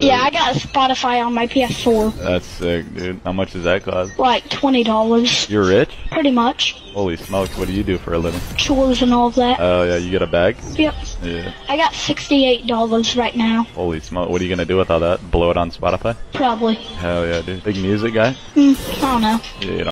Yeah, I got Spotify on my PS4. That's sick, dude. How much does that cost? Like twenty dollars, You're rich? pretty much. Holy smokes, what do you do for a living? Chores and all that. Oh yeah, you get a bag? Yep. Yeah. I got sixty-eight dollars right now, Holy smoke, what are you gonna do with all that? Blow it on Spotify? probably. Hell yeah, dude. Big music guy? Mm, I don't know. Yeah, you know.